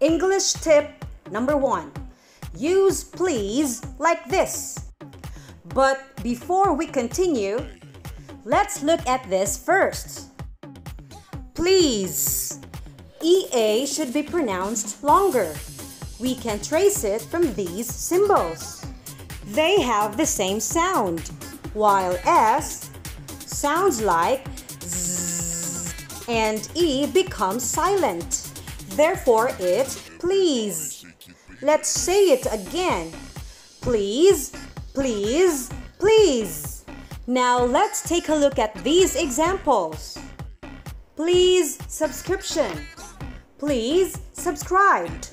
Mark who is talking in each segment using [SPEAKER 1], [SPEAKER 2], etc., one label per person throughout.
[SPEAKER 1] English tip number one use please like this. But before we continue, let's look at this first. Please. EA should be pronounced longer. We can trace it from these symbols. They have the same sound, while S sounds like Z and E becomes silent. Therefore, it please. Let's say it again. Please, please, please. Now let's take a look at these examples. Please subscription. Please subscribed.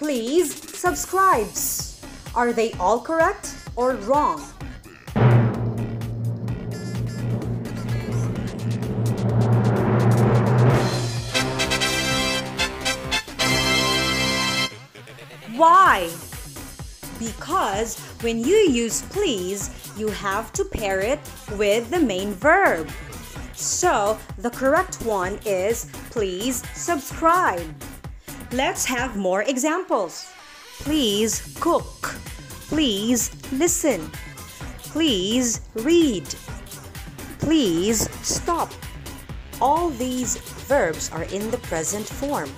[SPEAKER 1] Please subscribes. Are they all correct or wrong? Why? Because when you use please, you have to pair it with the main verb. So the correct one is please subscribe. Let's have more examples. Please cook. Please listen. Please read. Please stop. All these verbs are in the present form.